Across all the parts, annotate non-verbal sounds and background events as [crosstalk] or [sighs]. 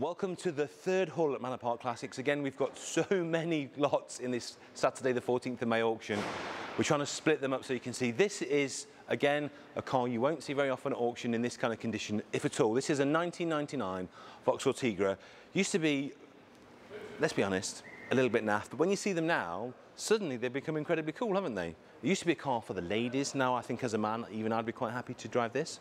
Welcome to the third haul at Manor Park Classics. Again, we've got so [laughs] many lots in this Saturday the 14th of May auction. We're trying to split them up so you can see. This is, again, a car you won't see very often at auction in this kind of condition, if at all. This is a 1999 Vauxhall Tigra. Used to be, let's be honest, a little bit naff, but when you see them now, suddenly they've become incredibly cool, haven't they? It used to be a car for the ladies. Now I think as a man, even I'd be quite happy to drive this.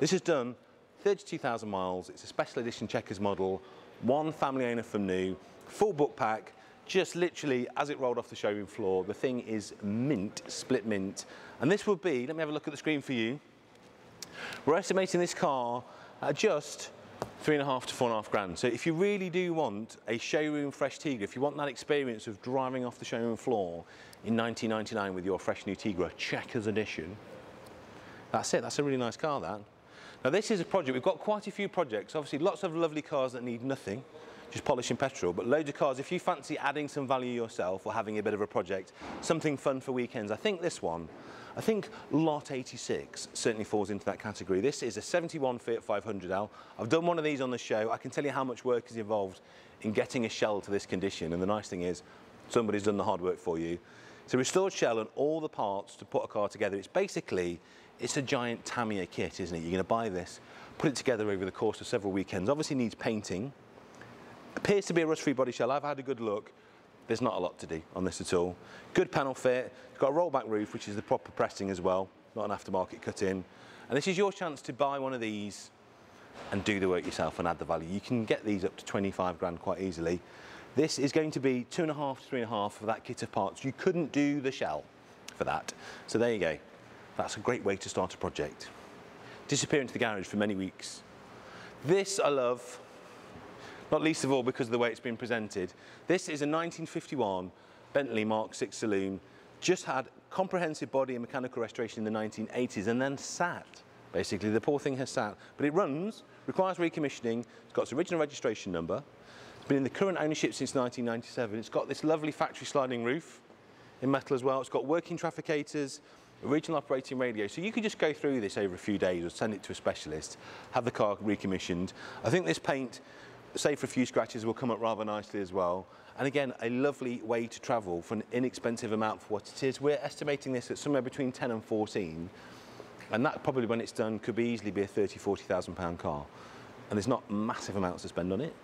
This is done 32,000 miles. It's a special edition checkers model, one family owner from new, full book pack, just literally as it rolled off the showroom floor. The thing is mint, split mint. And this would be, let me have a look at the screen for you. We're estimating this car at just three and a half to four and a half grand. So if you really do want a showroom fresh Tigra, if you want that experience of driving off the showroom floor in 1999 with your fresh new Tigra, checkers edition, that's it, that's a really nice car that. Now this is a project, we've got quite a few projects, obviously lots of lovely cars that need nothing, just polishing petrol, but loads of cars, if you fancy adding some value yourself or having a bit of a project, something fun for weekends, I think this one, I think Lot 86 certainly falls into that category. This is a 71 Fiat 500L. I've done one of these on the show. I can tell you how much work is involved in getting a shell to this condition, and the nice thing is, somebody's done the hard work for you. It's a restored shell and all the parts to put a car together. It's basically, it's a giant Tamiya kit, isn't it? You're going to buy this, put it together over the course of several weekends. Obviously needs painting. Appears to be a rust-free body shell. I've had a good look. There's not a lot to do on this at all. Good panel fit. It's got a rollback roof, which is the proper pressing as well, not an aftermarket cut-in. And this is your chance to buy one of these and do the work yourself and add the value. You can get these up to 25 grand quite easily. This is going to be two and a half to three and a half for that kit of parts. You couldn't do the shell for that. So there you go. That's a great way to start a project. Disappear into the garage for many weeks. This I love, not least of all because of the way it's been presented. This is a 1951 Bentley Mark VI saloon, just had comprehensive body and mechanical restoration in the 1980s and then sat. Basically, the poor thing has sat. But it runs, requires recommissioning, it's got its original registration number, it's been in the current ownership since 1997, it's got this lovely factory sliding roof in metal as well, it's got working trafficators, original operating radio. So you could just go through this over a few days or send it to a specialist, have the car recommissioned. I think this paint, save for a few scratches, will come up rather nicely as well. And again, a lovely way to travel for an inexpensive amount for what it is. We're estimating this at somewhere between 10 and 14. And that probably when it's done could be easily be a 30, 40,000 pound car. And there's not massive amounts to spend on it.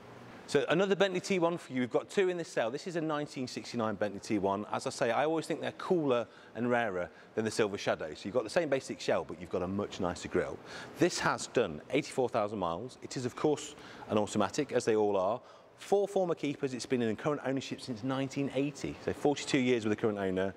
So another Bentley T1 for you. We've got two in this sale. This is a 1969 Bentley T1. As I say, I always think they're cooler and rarer than the Silver Shadow. So you've got the same basic shell, but you've got a much nicer grille. This has done 84,000 miles. It is, of course, an automatic, as they all are. Four former keepers. It's been in current ownership since 1980. So 42 years with the current owner.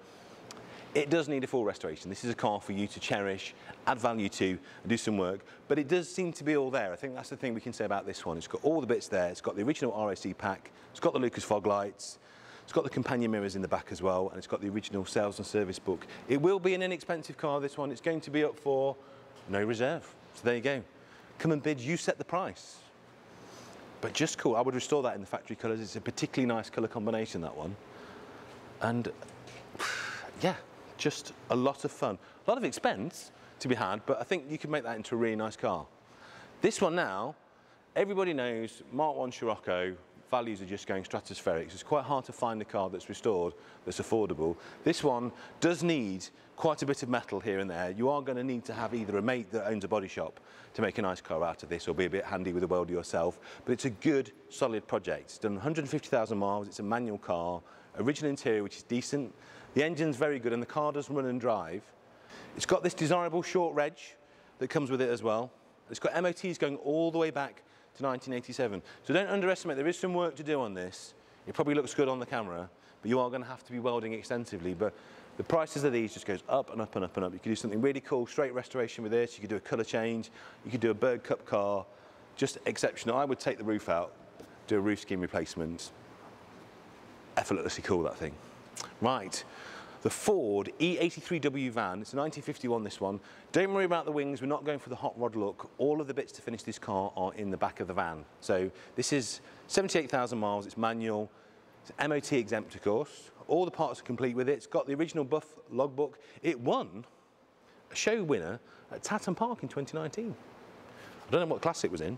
It does need a full restoration. This is a car for you to cherish, add value to, do some work. But it does seem to be all there. I think that's the thing we can say about this one. It's got all the bits there. It's got the original RAC pack. It's got the Lucas fog lights. It's got the companion mirrors in the back as well, and it's got the original sales and service book. It will be an inexpensive car, this one. It's going to be up for no reserve. So there you go. Come and bid, you set the price. But just cool. I would restore that in the factory colours. It's a particularly nice colour combination, that one. And [sighs] yeah, just a lot of fun. A lot of expense to be had, but I think you can make that into a really nice car. This one now, everybody knows Mark 1 Scirocco, values are just going stratospheric. It's quite hard to find a car that's restored that's affordable. This one does need quite a bit of metal here and there. You are going to need to have either a mate that owns a body shop to make a nice car out of this or be a bit handy with a welder yourself. But it's a good, solid project. It's done 150,000 miles. It's a manual car, original interior, which is decent. The engine's very good and the car does run and drive. It's got this desirable short reg that comes with it as well. It's got MOTs going all the way back to 1987. So don't underestimate, there is some work to do on this. It probably looks good on the camera, but you are going to have to be welding extensively. But the prices of these just goes up and up and up and up. You could do something really cool, straight restoration with this. You could do a colour change. You could do a Berg Cup car. Just exceptional. I would take the roof out, do a roof scheme replacement. Effortlessly cool, that thing. Right. The Ford E83W van, it's a 1951 this one. Don't worry about the wings, we're not going for the hot rod look. All of the bits to finish this car are in the back of the van. So this is 78,000 miles, it's manual, it's MOT exempt of course. All the parts are complete with it. It's got the original Buff logbook. It won a show winner at Tatton Park in 2019. I don't know what class it was in.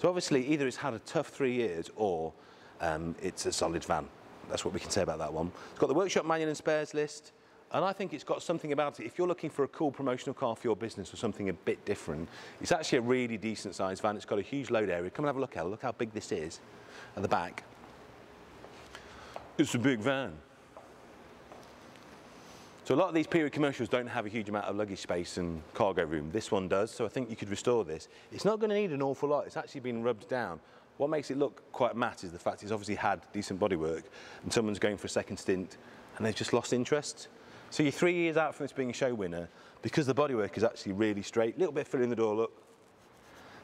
So obviously either it's had a tough three years or um, it's a solid van. That's what we can say about that one. It's got the workshop manual and spares list. And I think it's got something about it. If you're looking for a cool promotional car for your business or something a bit different, it's actually a really decent sized van. It's got a huge load area. Come and have a look, Ella. Look how big this is at the back. It's a big van. So a lot of these period commercials don't have a huge amount of luggage space and cargo room. This one does, so I think you could restore this. It's not going to need an awful lot. It's actually been rubbed down. What makes it look quite matte is the fact it's obviously had decent bodywork and someone's going for a second stint and they've just lost interest. So you're three years out from this being a show winner because the bodywork is actually really straight. Little bit filling the door, look.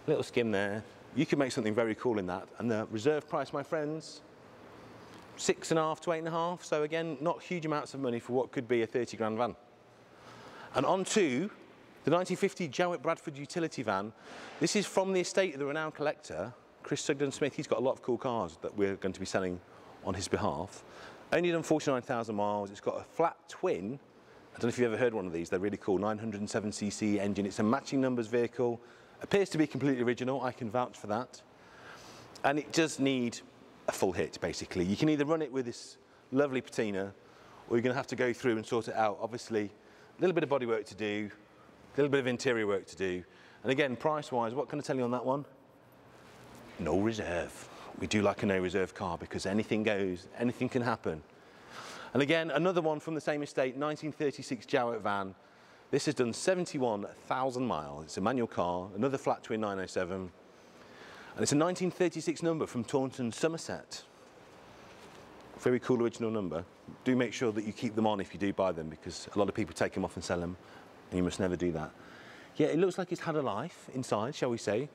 Little skim there. You can make something very cool in that. And the reserve price, my friends, six and a half to eight and a half. So again, not huge amounts of money for what could be a 30 grand van. And on to the 1950 Jowett Bradford utility van. This is from the estate of the renowned collector, Chris Sugden Smith. He's got a lot of cool cars that we're going to be selling on his behalf. Only done 49,000 miles. It's got a flat twin. I don't know if you've ever heard one of these. They're really cool. 907cc engine. It's a matching numbers vehicle. Appears to be completely original. I can vouch for that. And it does need a full hit, basically. You can either run it with this lovely patina, or you're going to have to go through and sort it out. Obviously, a little bit of bodywork to do, a little bit of interior work to do. And again, price-wise, what can I tell you on that one? No reserve. We do like a no reserve car because anything goes, anything can happen. And again, another one from the same estate, 1936 Jowett van. This has done 71,000 miles. It's a manual car, another flat twin 907. And it's a 1936 number from Taunton, Somerset. Very cool original number. Do make sure that you keep them on if you do buy them because a lot of people take them off and sell them and you must never do that. Yeah, it looks like it's had a life inside, shall we say.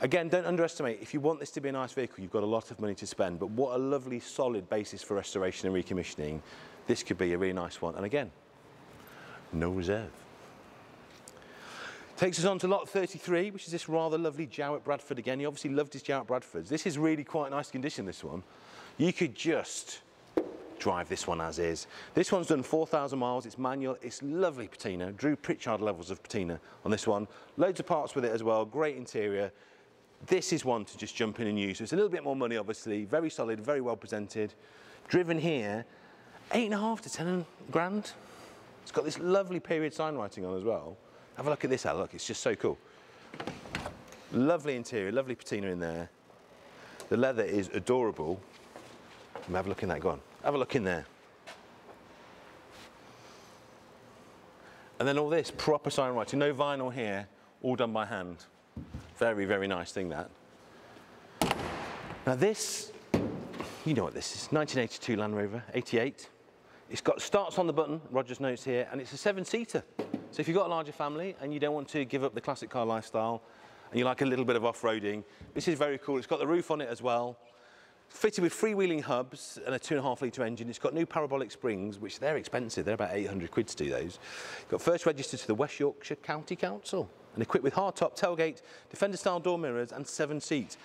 Again, don't underestimate, if you want this to be a nice vehicle, you've got a lot of money to spend, but what a lovely, solid basis for restoration and recommissioning. This could be a really nice one. And again, no reserve. Takes us on to lot 33, which is this rather lovely Jowett Bradford again. He obviously loved his Jowett Bradfords. This is really quite nice condition, this one. You could just drive this one as is. This one's done 4,000 miles, it's manual, it's lovely patina. Drew Pritchard levels of patina on this one. Loads of parts with it as well, great interior. This is one to just jump in and use. It's a little bit more money, obviously, very solid, very well presented. Driven here, eight and a half to 10 grand. It's got this lovely period sign writing on as well. Have a look at this, Al. Look, it's just so cool. Lovely interior, lovely patina in there. The leather is adorable. Have a look in that, go on. Have a look in there. And then all this, proper sign writing, no vinyl here, all done by hand. Very, very nice thing, that. Now this, you know what this is, 1982 Land Rover, 88. It's got starts on the button, Rogers notes here, and it's a seven-seater. So if you've got a larger family and you don't want to give up the classic car lifestyle and you like a little bit of off-roading, this is very cool. It's got the roof on it as well. Fitted with freewheeling hubs and a two and a half litre engine. It's got new parabolic springs, which they're expensive. They're about 800 quid to do those. Got first registered to the West Yorkshire County Council and equipped with hardtop tailgate, Defender-style door mirrors and seven seats.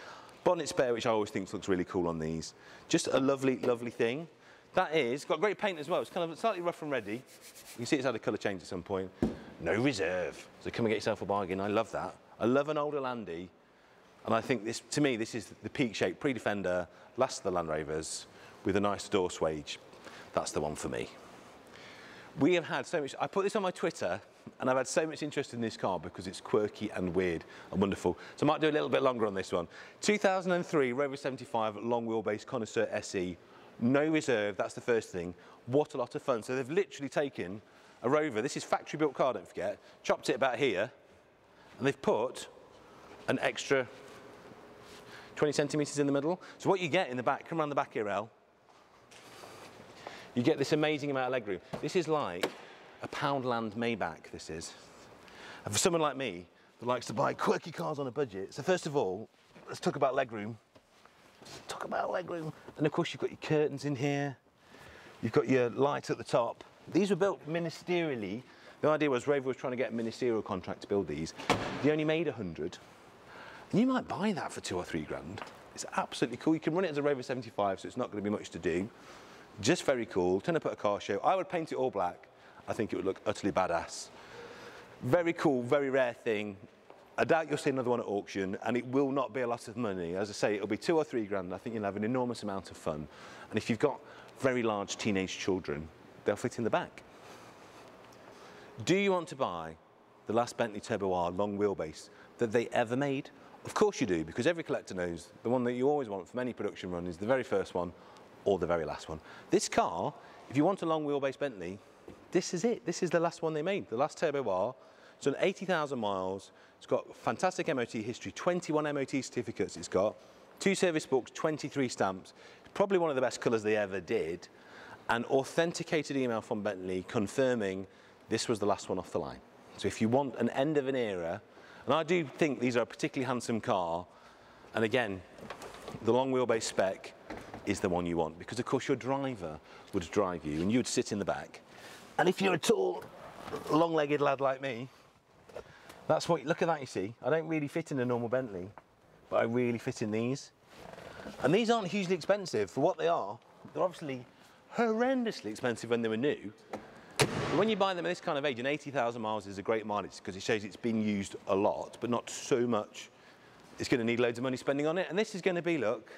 Bonnet spare, which I always think looks really cool on these. Just a lovely, lovely thing. That is, got great paint as well. It's kind of slightly rough and ready. You can see it's had a colour change at some point. No reserve. So come and get yourself a bargain. I love that. I love an older Landy. And I think this, to me, this is the peak shape, pre-Defender, last of the Land Rovers, with a nice door swage. That's the one for me. We have had so much, I put this on my Twitter, and I've had so much interest in this car because it's quirky and weird and wonderful. So I might do a little bit longer on this one. 2003 Rover 75 long wheelbase Connoisseur SE no reserve, that's the first thing. What a lot of fun. So they've literally taken a Rover, this is factory built car, don't forget, chopped it about here, and they've put an extra 20 centimetres in the middle. So what you get in the back, come around the back here, El, you get this amazing amount of legroom. This is like a Poundland Maybach, this is. And for someone like me that likes to buy quirky cars on a budget, so first of all, let's talk about legroom. Talk about legroom. And of course you've got your curtains in here. You've got your light at the top. These were built ministerially. The idea was Rover was trying to get a ministerial contract to build these. They only made 100. And you might buy that for two or three grand. It's absolutely cool. You can run it as a Rover 75, so it's not going to be much to do. Just very cool. Turn up at a car show. I would paint it all black. I think it would look utterly badass. Very cool, very rare thing I doubt you'll see another one at auction and it will not be a lot of money. As I say, it'll be two or three grand. I think you'll have an enormous amount of fun. And if you've got very large teenage children, they'll fit in the back. Do you want to buy the last Bentley Turbo R long wheelbase that they ever made? Of course you do, because every collector knows the one that you always want from any production run is the very first one or the very last one. This car, if you want a long wheelbase Bentley, this is it. This is the last one they made, the last Turbo R. It's done 80,000 miles. It's got fantastic MOT history, 21 MOT certificates it's got, two service books, 23 stamps. It's probably one of the best colours they ever did. An authenticated email from Bentley confirming this was the last one off the line. So if you want an end of an era, and I do think these are a particularly handsome car, and again, the long wheelbase spec is the one you want because of course your driver would drive you and you would sit in the back. And if you're a tall, long-legged lad like me, that's what, you look at that you see. I don't really fit in a normal Bentley, but I really fit in these. And these aren't hugely expensive for what they are. They're obviously horrendously expensive when they were new. But when you buy them at this kind of age, and 80,000 miles is a great mileage because it shows it's been used a lot, but not so much. It's going to need loads of money spending on it. And this is going to be, look,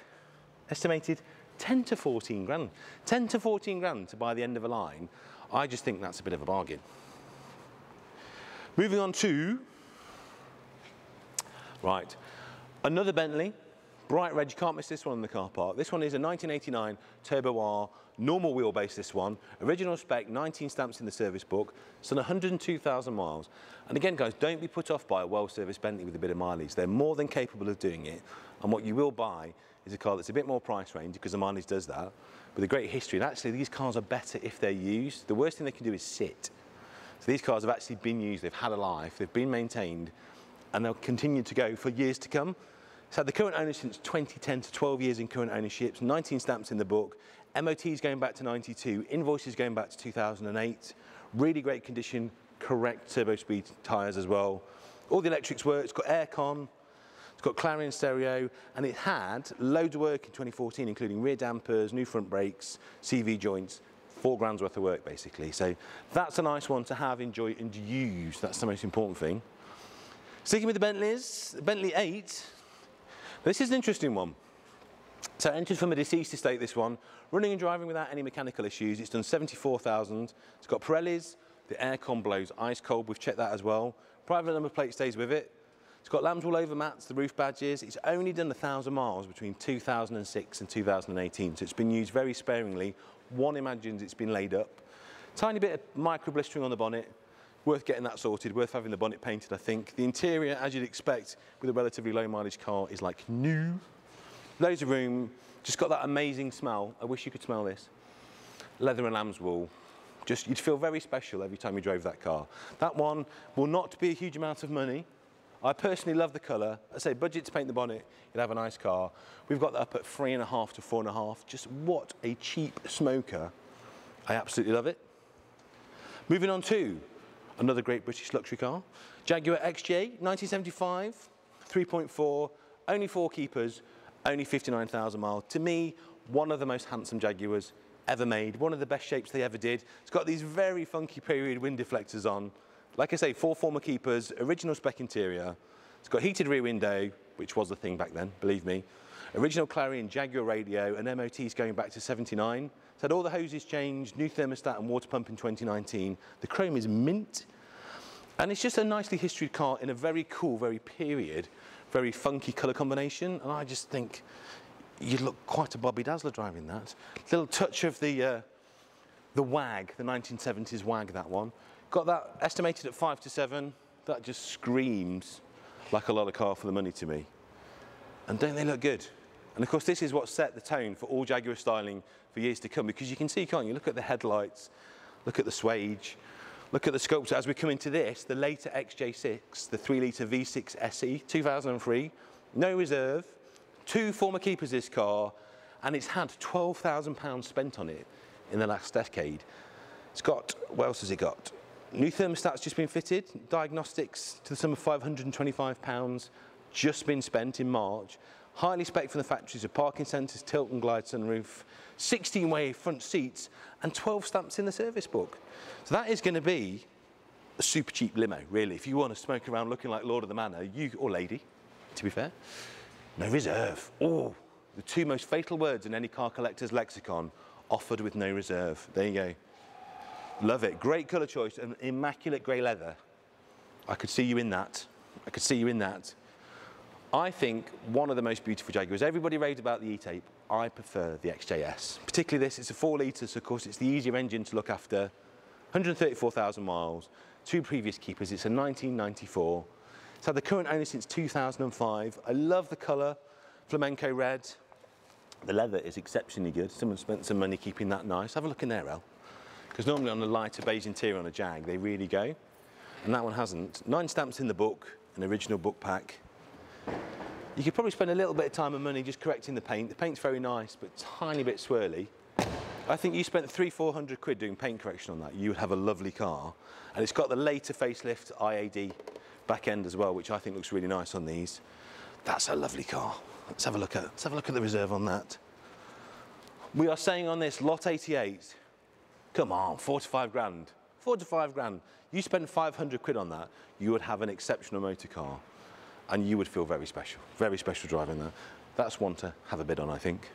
estimated 10 to 14 grand. 10 to 14 grand to buy the end of a line. I just think that's a bit of a bargain. Moving on to, right, another Bentley. Bright red, you can't miss this one in the car park. This one is a 1989 Turbo R, normal wheelbase this one. Original spec, 19 stamps in the service book. It's done 102,000 miles. And again, guys, don't be put off by a well-serviced Bentley with a bit of mileage. They're more than capable of doing it. And what you will buy is a car that's a bit more price range because the mileage does that, with a great history. And actually, these cars are better if they're used. The worst thing they can do is sit. So these cars have actually been used, they've had a life, they've been maintained, and they'll continue to go for years to come. So the current owner since 2010 to 12 years in current ownership, 19 stamps in the book, MOTs going back to 92, invoices going back to 2008, really great condition, correct turbo speed tyres as well. All the electrics work, it's got aircon, got Clarion stereo, and it had loads of work in 2014, including rear dampers, new front brakes, CV joints, four grand's worth of work basically. So that's a nice one to have, enjoy and use. That's the most important thing. Sticking with the Bentleys, the Bentley 8, this is an interesting one. So entered from a deceased estate, this one. Running and driving without any mechanical issues. It's done 74,000. It's got Pirellis. The aircon blows ice cold. We've checked that as well. Private number plate stays with it. It's got lambs all over mats, the roof badges. It's only done 1,000 miles between 2006 and 2018. So it's been used very sparingly. One imagines it's been laid up. Tiny bit of micro blistering on the bonnet. Worth getting that sorted, worth having the bonnet painted, I think. The interior, as you'd expect, with a relatively low mileage car, is like new. Loads of room, just got that amazing smell. I wish you could smell this. Leather and lamb's wool. Just, you'd feel very special every time you drove that car. That one will not be a huge amount of money. I personally love the colour. I say budget to paint the bonnet, you'd have a nice car. We've got that up at three and a half to four and a half. Just what a cheap smoker. I absolutely love it. Moving on to another great British luxury car. Jaguar XJ, 1975, 3.4, only four keepers, only 59,000 miles. To me, one of the most handsome Jaguars ever made, one of the best shapes they ever did. It's got these very funky period wind deflectors on. Like I say, four former keepers, original spec interior. It's got heated rear window, which was the thing back then, believe me. Original Clarion Jaguar radio and MOTs going back to 79. It's had all the hoses changed, new thermostat and water pump in 2019. The chrome is mint. And it's just a nicely historied car in a very cool, very period, very funky colour combination. And I just think you'd look quite a Bobby Dazzler driving that. Little touch of the, uh, the WAG, the 1970s WAG, that one. Got that estimated at five to seven. That just screams like a lot of car for the money to me. And don't they look good? And of course, this is what set the tone for all Jaguar styling for years to come because you can see, can't you? Look at the headlights, look at the swage, look at the sculpture. As we come into this, the later XJ6, the 3 litre V6 SE, 2003, no reserve, two former keepers this car, and it's had £12,000 spent on it in the last decade. It's got, what else has it got? New thermostat's just been fitted, diagnostics to the sum of £525, just been spent in March, highly spec from the factories of parking sensors, tilt and glide sunroof, 16-way front seats, and 12 stamps in the service book. So that is going to be a super cheap limo, really. If you want to smoke around looking like Lord of the Manor, you, or lady, to be fair, no reserve. Oh, the two most fatal words in any car collector's lexicon, offered with no reserve. There you go. Love it. Great colour choice and immaculate grey leather. I could see you in that. I could see you in that. I think one of the most beautiful Jaguars. Everybody raved about the E-Type. I prefer the XJS. Particularly this, it's a four litre, so of course it's the easier engine to look after. 134,000 miles, two previous keepers. It's a 1994. It's had the current owner since 2005. I love the colour, flamenco red. The leather is exceptionally good. Someone spent some money keeping that nice. Have a look in there, El. Because normally on a lighter beige interior on a Jag, they really go. And that one hasn't. Nine stamps in the book, an original book pack. You could probably spend a little bit of time and money just correcting the paint. The paint's very nice, but tiny bit swirly. I think you spent three, 400 quid doing paint correction on that. You would have a lovely car. And it's got the later facelift IAD back end as well, which I think looks really nice on these. That's a lovely car. Let's have a look at, let's have a look at the reserve on that. We are saying on this lot 88, come on, four to five grand. Four to five grand. You spend 500 quid on that, you would have an exceptional motor car and you would feel very special, very special driving that. That's one to have a bid on, I think.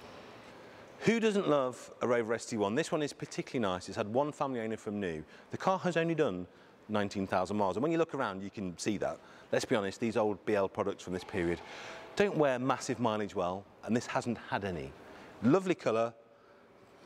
Who doesn't love a Rover SD1? This one is particularly nice. It's had one family owner from new. The car has only done 19,000 miles. And when you look around, you can see that. Let's be honest, these old BL products from this period don't wear massive mileage well, and this hasn't had any. Lovely colour,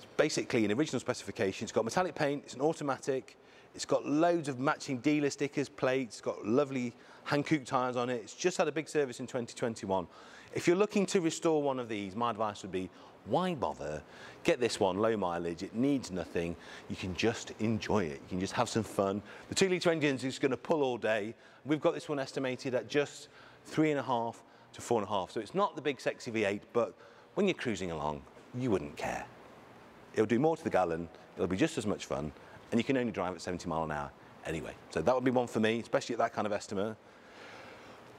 it's basically an original specification. It's got metallic paint, it's an automatic, it's got loads of matching dealer stickers, plates, it's got lovely Hankook tyres on it. It's just had a big service in 2021. If you're looking to restore one of these, my advice would be, why bother? Get this one, low mileage, it needs nothing. You can just enjoy it. You can just have some fun. The two litre engine is gonna pull all day. We've got this one estimated at just three and a half to four and a half. So it's not the big sexy V8, but when you're cruising along, you wouldn't care. It'll do more to the gallon, it'll be just as much fun, and you can only drive at 70 mile an hour anyway. So that would be one for me, especially at that kind of estimate.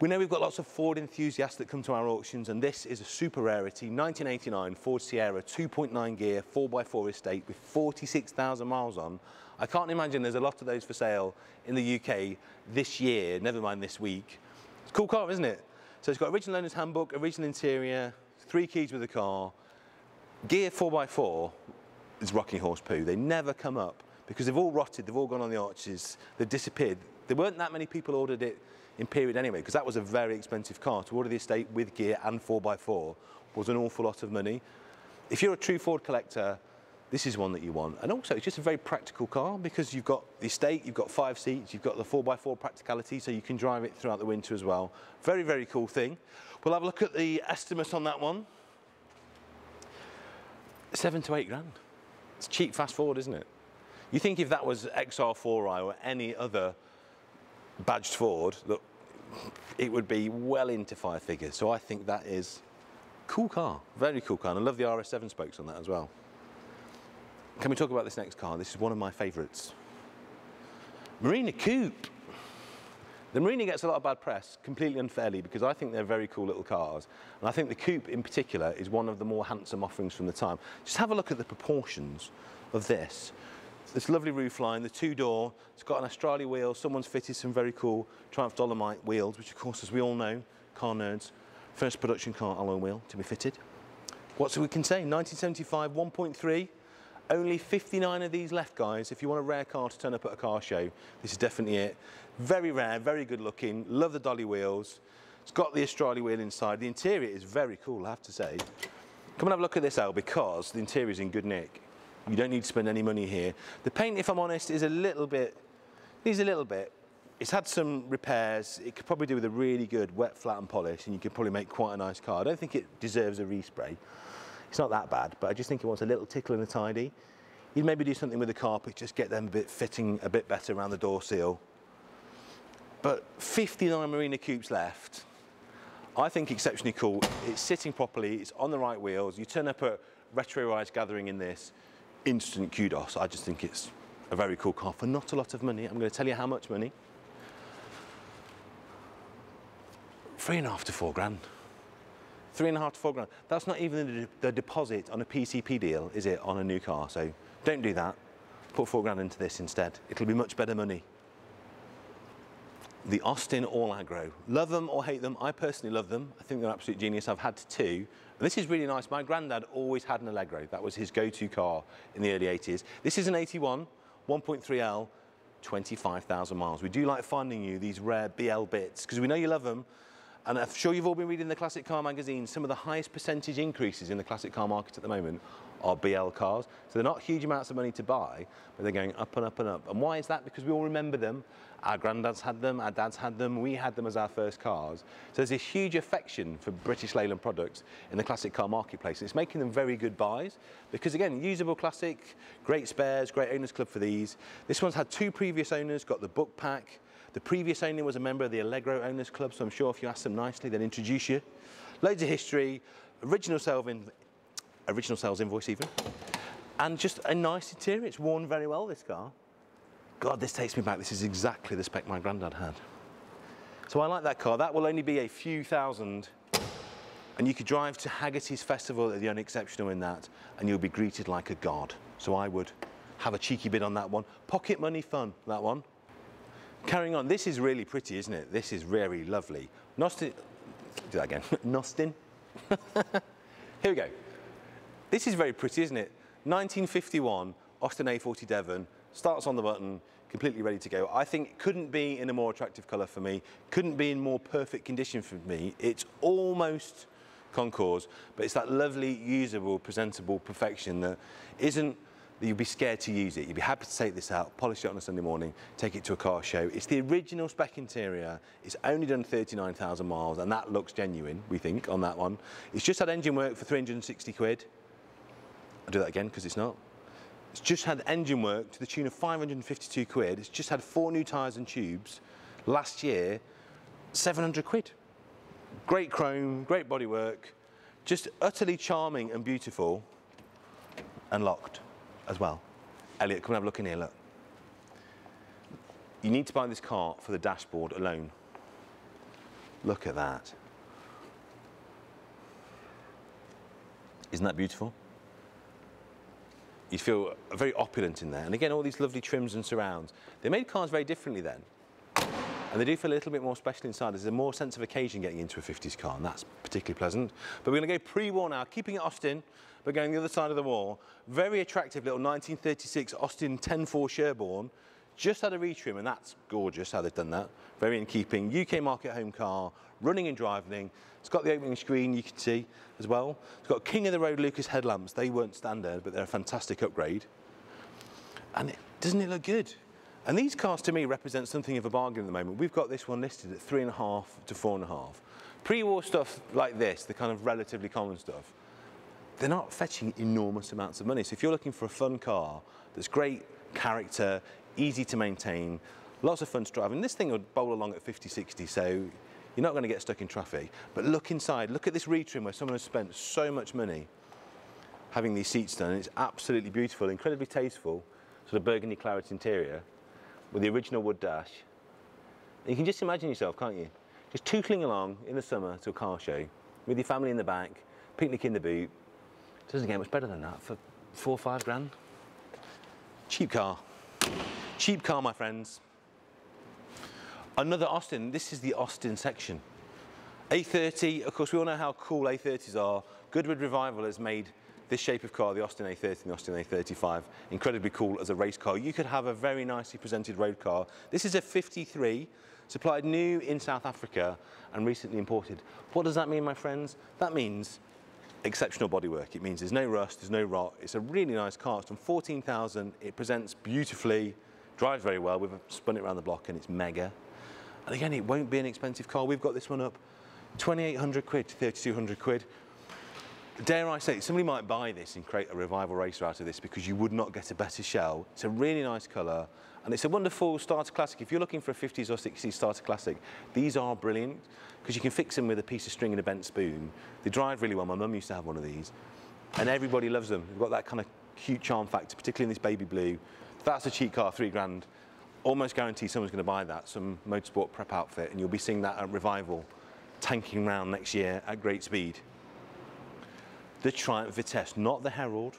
We know we've got lots of Ford enthusiasts that come to our auctions, and this is a super rarity, 1989 Ford Sierra 2.9 Ghia 4x4 estate with 46,000 miles on. I can't imagine there's a lot of those for sale in the UK this year, never mind this week. It's a cool car, isn't it? So it's got original owner's handbook, original interior, three keys with the car. Ghia 4x4 is rocking horse poo. They never come up because they've all rotted, they've all gone on the arches, they've disappeared. There weren't that many people ordered it in period anyway, because that was a very expensive car. To order the estate with Ghia and 4x4 was an awful lot of money. If you're a true Ford collector, this is one that you want. And also, it's just a very practical car because you've got the estate, you've got five seats, you've got the 4x4 practicality, so you can drive it throughout the winter as well. Very, very cool thing. We'll have a look at the estimate on that one. Seven to eight grand. It's cheap fast forward, isn't it? You think if that was XR4i or any other badged Ford, look, it would be well into five figures. So I think that is cool car, very cool car. And I love the RS7 spokes on that as well. Can we talk about this next car? This is one of my favourites. Marina Coupe. The Marina gets a lot of bad press, completely unfairly, because I think they're very cool little cars. And I think the Coupe in particular is one of the more handsome offerings from the time. Just have a look at the proportions of this this lovely roofline, the two-door, it's got an Astrali wheel, someone's fitted some very cool Triumph Dolomite wheels, which of course, as we all know, car nerds, first production car alloy wheel to be fitted. What we can say, 1975, 1.3, only 59 of these left, guys. If you want a rare car to turn up at a car show, this is definitely it. Very rare, very good looking, love the dolly wheels. It's got the Astrali wheel inside. The interior is very cool, I have to say. Come and have a look at this, Al, because the interior is in good nick. You don't need to spend any money here. The paint, if I'm honest, is a little bit, needs a little bit. It's had some repairs. It could probably do with a really good wet, flat and polish, and you could probably make quite a nice car. I don't think it deserves a respray. It's not that bad, but I just think it wants a little tickle and a tidy. You'd maybe do something with the carpet, just get them a bit fitting a bit better around the door seal. But 59 Marina Coupes left. I think exceptionally cool. It's sitting properly, it's on the right wheels. You turn up at Retro Rides Gathering in this, instant kudos. I just think it's a very cool car for not a lot of money. I'm going to tell you how much money. Three and a half to four grand. Three and a half to four grand. That's not even the deposit on a PCP deal, is it, on a new car? So don't do that. Put four grand into this instead. It'll be much better money. The Austin All Aggro. Love them or hate them, I personally love them. I think they're absolute genius. I've had two. And this is really nice. My granddad always had an Allegro. That was his go-to car in the early 80s. This is an 81, 1.3L, 25,000 miles. We do like finding you these rare BL bits because we know you love them. And I'm sure you've all been reading the Classic Car magazine. Some of the highest percentage increases in the classic car market at the moment are BL cars. So they're not huge amounts of money to buy, but they're going up and up and up. And why is that? Because we all remember them. Our granddads had them, our dads had them, we had them as our first cars. So there's a huge affection for British Leyland products in the classic car marketplace. It's making them very good buys because again, usable classic, great spares, great owners club for these. This one's had two previous owners, got the book pack, the previous owner was a member of the Allegro Owners Club, so I'm sure if you ask them nicely, they'll introduce you. Loads of history, original in, original sales invoice even, and just a nice interior. It's worn very well, this car. God, this takes me back. This is exactly the spec my granddad had. So I like that car. That will only be a few thousand, and you could drive to Hagerty's Festival at the Unexceptional in that, and you'll be greeted like a god. So I would have a cheeky bid on that one. Pocket money fun, that one. Carrying on, this is really pretty, isn't it? This is very lovely. Nostin, do that again. [laughs] Nostin. [laughs] Here we go. This is very pretty, isn't it? 1951, Austin A40 Devon, starts on the button, completely ready to go. I think it couldn't be in a more attractive colour for me, couldn't be in more perfect condition for me. It's almost concours, but it's that lovely, usable, presentable perfection that isn't that you'd be scared to use it. You'd be happy to take this out, polish it on a Sunday morning, take it to a car show. It's the original spec interior. It's only done 39,000 miles, and that looks genuine, we think, on that one. It's just had engine work for 360 quid. I'll do that again, because it's not. It's just had engine work to the tune of 552 quid. It's just had four new tyres and tubes. Last year, 700 quid. Great chrome, great bodywork, just utterly charming and beautiful and locked as well. Elliot, come and have a look in here, look. You need to buy this car for the dashboard alone. Look at that. Isn't that beautiful? You feel very opulent in there. And again, all these lovely trims and surrounds. They made cars very differently then. And they do feel a little bit more special inside. There's a more sense of occasion getting into a 50s car, and that's particularly pleasant. But we're going to go pre-war now, keeping it Austin, but going the other side of the wall. Very attractive little 1936 Austin 10-4 Sherborne. Just had a retrim, and that's gorgeous how they've done that. Very in keeping. UK market home car, running and driving. It's got the opening screen you can see as well. It's got King of the Road Lucas headlamps. They weren't standard, but they're a fantastic upgrade. And it, doesn't it look good? And these cars to me represent something of a bargain at the moment. We've got this one listed at three and a half to four and a half. Pre-war stuff like this, the kind of relatively common stuff, they're not fetching enormous amounts of money. So if you're looking for a fun car that's great character, easy to maintain, lots of fun to drive, and this thing would bowl along at 50, 60, so you're not going to get stuck in traffic. But look inside, look at this retrim where someone has spent so much money having these seats done. It's absolutely beautiful, incredibly tasteful, sort of burgundy claret interior with the original wood dash. And you can just imagine yourself, can't you? Just tootling along in the summer to a car show with your family in the back, picnic in the boot. It doesn't get much better than that for four or five grand. Cheap car. Cheap car, my friends. Another Austin, this is the Austin section. A30, of course we all know how cool A30s are. Goodwood Revival has made this shape of car, the Austin A30 and the Austin A35, incredibly cool as a race car. You could have a very nicely presented road car. This is a 53, supplied new in South Africa and recently imported. What does that mean, my friends? That means exceptional bodywork. It means there's no rust, there's no rot. It's a really nice car. It's on 14,000. It presents beautifully, drives very well. We've spun it around the block and it's mega. And again, it won't be an expensive car. We've got this one up 2,800 quid to 3,200 quid dare I say, somebody might buy this and create a revival racer out of this because you would not get a better shell. It's a really nice colour and it's a wonderful starter classic. If you're looking for a 50s or 60s starter classic, these are brilliant because you can fix them with a piece of string and a bent spoon. They drive really well. My mum used to have one of these and everybody loves them. They've got that kind of cute charm factor, particularly in this baby blue. That's a cheap car, three grand. Almost guarantee someone's going to buy that, some motorsport prep outfit, and you'll be seeing that at Revival tanking round next year at great speed the Triumph Vitesse, not the Herald.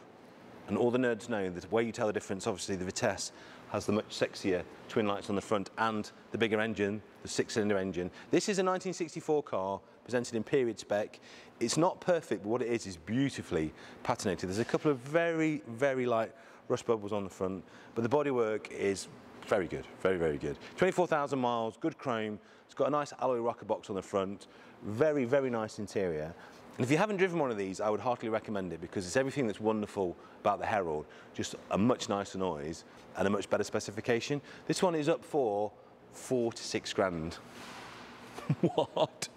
And all the nerds know that way you tell the difference, obviously the Vitesse has the much sexier twin lights on the front and the bigger engine, the six-cylinder engine. This is a 1964 car presented in period spec. It's not perfect, but what it is is beautifully patinated. There's a couple of very, very light rust bubbles on the front, but the bodywork is very good, very, very good. 24,000 miles, good chrome. It's got a nice alloy rocker box on the front. Very, very nice interior. And if you haven't driven one of these, I would heartily recommend it because it's everything that's wonderful about the Herald, just a much nicer noise and a much better specification. This one is up for four to six grand. [laughs] what?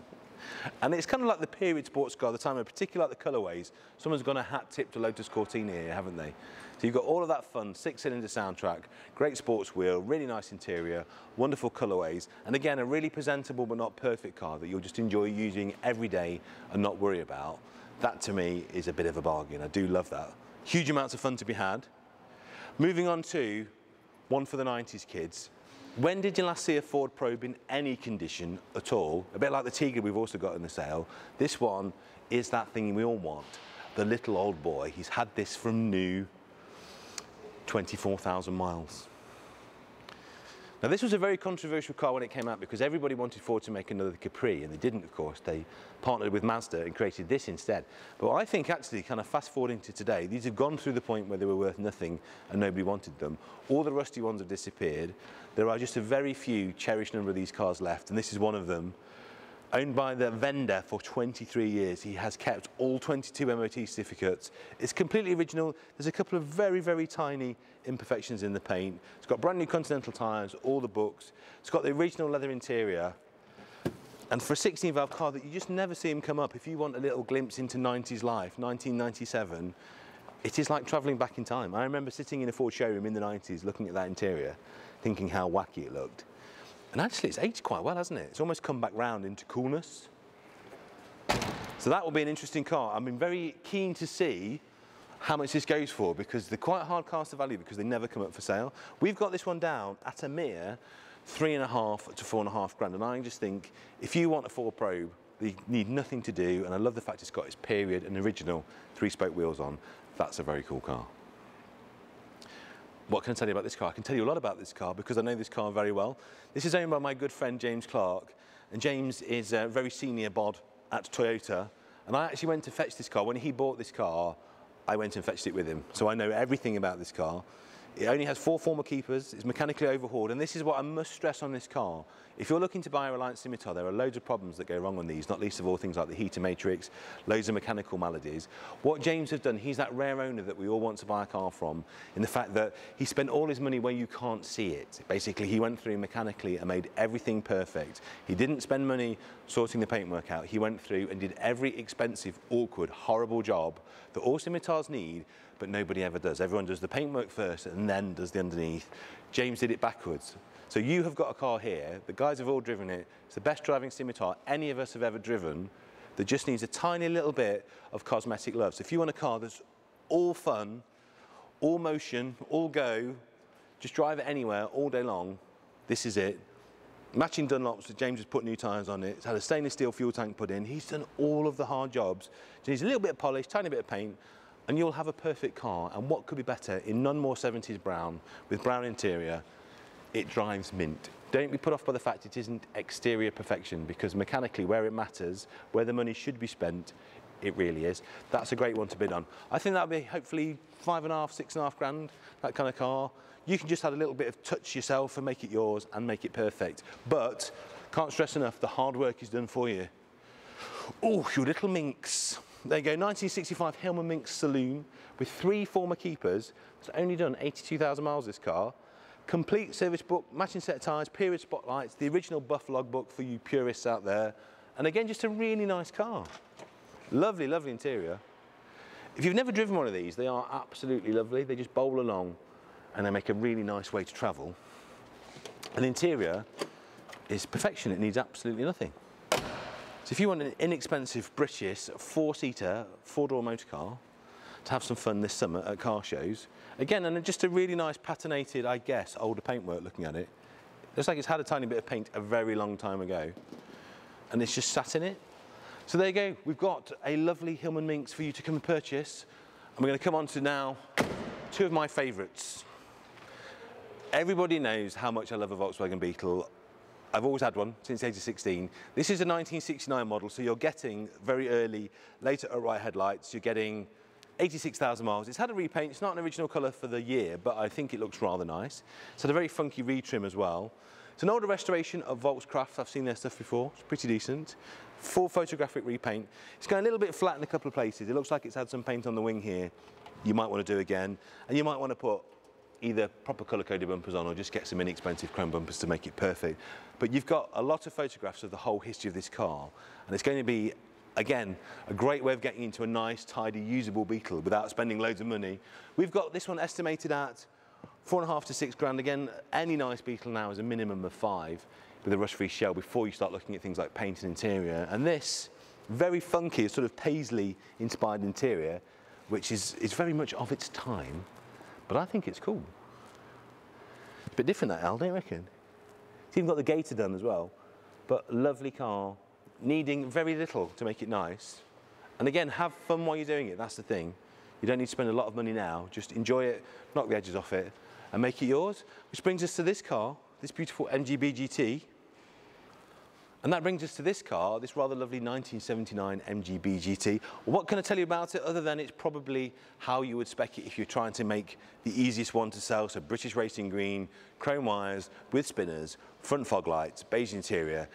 And it's kind of like the period sports car the time, I particularly like the colourways. Someone's gone a hat tip to Lotus Cortina here, haven't they? So you've got all of that fun, six-cylinder soundtrack, great sports wheel, really nice interior, wonderful colourways, and again, a really presentable but not perfect car that you'll just enjoy using every day and not worry about. That to me is a bit of a bargain. I do love that. Huge amounts of fun to be had. Moving on to one for the 90s kids. When did you last see a Ford Probe in any condition at all? A bit like the Tigra we've also got in the sale. This one is that thing we all want. The little old boy. He's had this from new 24,000 miles. Now this was a very controversial car when it came out because everybody wanted Ford to make another Capri and they didn't of course. They partnered with Mazda and created this instead. But I think actually kind of fast forwarding to today, these have gone through the point where they were worth nothing and nobody wanted them. All the rusty ones have disappeared. There are just a very few cherished number of these cars left and this is one of them owned by the vendor for 23 years. He has kept all 22 MOT certificates. It's completely original. There's a couple of very, very tiny imperfections in the paint. It's got brand new Continental tyres, all the books. It's got the original leather interior. And for a 16 valve car that you just never see him come up, if you want a little glimpse into 90s life, 1997, it is like travelling back in time. I remember sitting in a Ford showroom in the 90s looking at that interior, thinking how wacky it looked. And actually it's aged quite well, hasn't it? It's almost come back round into coolness. So that will be an interesting car. I'm very keen to see how much this goes for because they're quite hard cars to value because they never come up for sale. We've got this one down at a mere three and a half to four and a half grand. And I just think if you want a Ford Probe, you need nothing to do. And I love the fact it's got its period and original three spoke wheels on. That's a very cool car. What can I tell you about this car? I can tell you a lot about this car because I know this car very well. This is owned by my good friend James Clark, and James is a very senior bod at Toyota. And I actually went to fetch this car. When he bought this car, I went and fetched it with him. So I know everything about this car. It only has four former keepers, it's mechanically overhauled, and this is what I must stress on this car. If you're looking to buy a Reliant Scimitar, there are loads of problems that go wrong on these, not least of all things like the heater matrix, loads of mechanical maladies. What James has done, he's that rare owner that we all want to buy a car from, in the fact that he spent all his money where you can't see it. Basically, he went through mechanically and made everything perfect. He didn't spend money sorting the paintwork out. He went through and did every expensive, awkward, horrible job that all scimitars need but nobody ever does. Everyone does the paintwork first and then does the underneath. James did it backwards. So you have got a car here, the guys have all driven it, it's the best driving scimitar any of us have ever driven that just needs a tiny little bit of cosmetic love. So if you want a car that's all fun, all motion, all go, just drive it anywhere all day long, this is it. Matching Dunlops, James has put new tyres on it. It's had a stainless steel fuel tank put in. He's done all of the hard jobs. It needs a little bit of polish, tiny bit of paint, and you'll have a perfect car. And what could be better in none more 70s brown with brown interior? It drives mint. Don't be put off by the fact it isn't exterior perfection because mechanically where it matters, where the money should be spent, it really is. That's a great one to bid on. I think that'll be hopefully five and a half, six and a half grand, that kind of car. You can just add a little bit of touch yourself and make it yours and make it perfect. But can't stress enough, the hard work is done for you. Oh, you little minx. There you go, 1965 Hillman Minx Saloon with three former keepers. It's only done 82,000 miles this car. Complete service book, matching set of tyres, period spotlights, the original buff logbook for you purists out there. And again, just a really nice car. Lovely, lovely interior. If you've never driven one of these, they are absolutely lovely. They just bowl along and they make a really nice way to travel. And the interior is perfection. It needs absolutely nothing. So if you want an inexpensive British four-seater, four-door motor car to have some fun this summer at car shows, again, and just a really nice patinated, I guess, older paintwork looking at it. Looks like it's had a tiny bit of paint a very long time ago. And it's just sat in it. So there you go. We've got a lovely Hillman Minx for you to come and purchase. And we're going to come on to now two of my favourites. Everybody knows how much I love a Volkswagen Beetle. I've always had one since age of 16. This is a 1969 model, so you're getting very early, later right headlights. You're getting 86,000 miles. It's had a repaint. It's not an original colour for the year, but I think it looks rather nice. It's had a very funky retrim as well. It's an older restoration of Volkscraft. I've seen their stuff before. It's pretty decent. Full photographic repaint. It's going a little bit flat in a couple of places. It looks like it's had some paint on the wing here. You might want to do again. And you might want to put either proper colour-coded bumpers on or just get some inexpensive chrome bumpers to make it perfect. But you've got a lot of photographs of the whole history of this car, and it's going to be, again, a great way of getting into a nice, tidy, usable Beetle without spending loads of money. We've got this one estimated at four and a half to six grand. Again, any nice Beetle now is a minimum of five with a rust-free shell before you start looking at things like paint and interior. And this, very funky, sort of Paisley-inspired interior, which is, is very much of its time, but I think it's cool. It's a bit different that Al, don't you reckon? It's even got the gaiter done as well. But lovely car, needing very little to make it nice. And again, have fun while you're doing it, that's the thing. You don't need to spend a lot of money now, just enjoy it, knock the edges off it, and make it yours. Which brings us to this car, this beautiful MGB GT. And that brings us to this car, this rather lovely 1979 MGB GT. What can I tell you about it other than it's probably how you would spec it if you're trying to make the easiest one to sell. So British Racing Green, chrome wires with spinners, front fog lights, beige interior.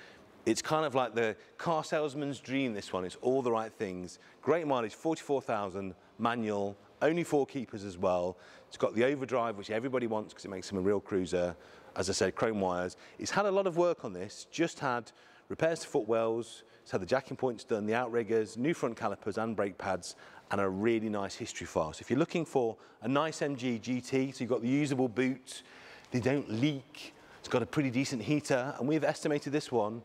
It's kind of like the car salesman's dream, this one. It's all the right things. Great mileage, 44,000, manual, only four keepers as well. It's got the overdrive, which everybody wants because it makes them a real cruiser. As I said, chrome wires. It's had a lot of work on this, just had repairs to footwells, it's had the jacking points done, the outriggers, new front calipers and brake pads, and a really nice history file. So if you're looking for a nice MG GT, so you've got the usable boots, they don't leak, it's got a pretty decent heater, and we've estimated this one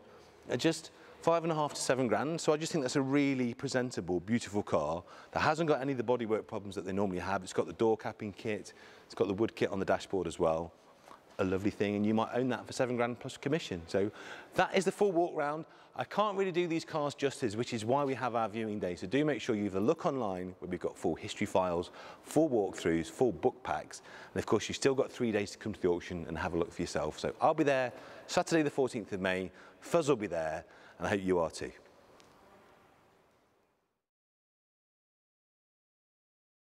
at just five and a half to seven grand. So I just think that's a really presentable, beautiful car that hasn't got any of the bodywork problems that they normally have. It's got the door capping kit, it's got the wood kit on the dashboard as well a lovely thing and you might own that for seven grand plus commission. So that is the full walk round. I can't really do these cars justice, which is why we have our viewing day. So do make sure you either look online where we've got full history files, full walkthroughs, full book packs. And of course, you've still got three days to come to the auction and have a look for yourself. So I'll be there Saturday, the 14th of May. Fuzz will be there and I hope you are too.